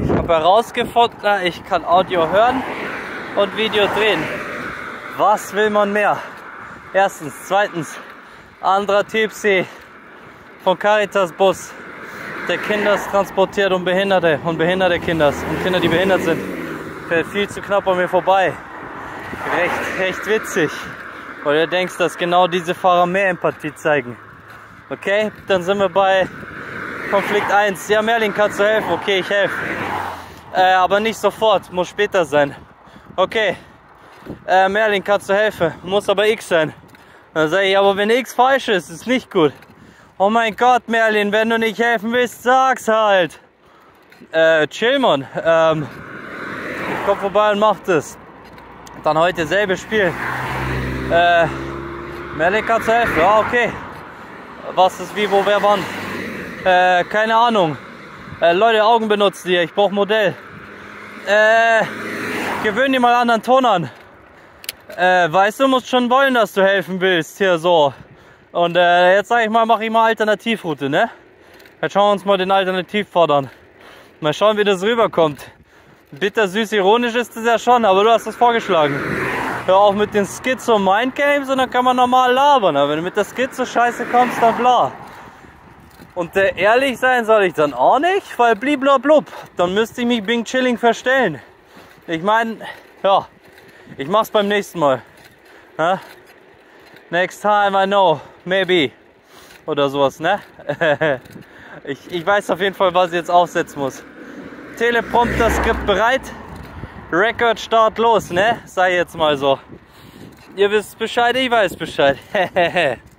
Ich habe herausgefunden, ich kann Audio hören und Video drehen. Was will man mehr? Erstens. Zweitens. Anderer Tiefsee von Caritas Bus, der Kinder transportiert und Behinderte und behinderte Kinder und Kinder, die behindert sind. Fährt viel zu knapp an mir vorbei. Recht, recht witzig. Weil du denkst, dass genau diese Fahrer mehr Empathie zeigen. Okay, dann sind wir bei Konflikt 1. Ja, Merlin, kannst du helfen? Okay, ich helfe. Äh, aber nicht sofort, muss später sein. Okay, äh, Merlin, kannst du helfen? Muss aber X sein. Dann sage ich, aber wenn X falsch ist, ist nicht gut. Oh mein Gott, Merlin, wenn du nicht helfen willst, sag's halt. Äh, chill, Mann. Ähm, ich komm vorbei und mach das. Dann heute selbe Spiel. Äh, Merlin, kannst du helfen? Ja, okay. Was ist wie, wo, wer, wann? Äh, keine Ahnung. Äh, Leute, Augen benutzen hier. Ich brauch Modell. Äh, gewöhn dir mal an den Ton an. Äh, weißt du, musst schon wollen, dass du helfen willst, hier so. Und äh, jetzt sag ich mal, mache ich mal Alternativroute, ne? Jetzt schauen wir uns mal den Alternativvordern. Mal schauen, wie das rüberkommt. Bitter, süß, ironisch ist es ja schon, aber du hast das vorgeschlagen. Hör auf mit den Schizo Mind Games und dann kann man normal labern. Aber wenn du mit der Schizo Scheiße kommst, dann bla. Und äh, ehrlich sein soll ich dann auch nicht, weil bliblablub. Dann müsste ich mich Bing Chilling verstellen. Ich meine, ja. Ich mach's beim nächsten Mal. Ja? Next time I know, maybe. Oder sowas, ne? ich, ich weiß auf jeden Fall, was ich jetzt aufsetzen muss. Teleprompter Skript bereit. Record Start los, ne? Sei jetzt mal so. Ihr wisst Bescheid, ich weiß Bescheid.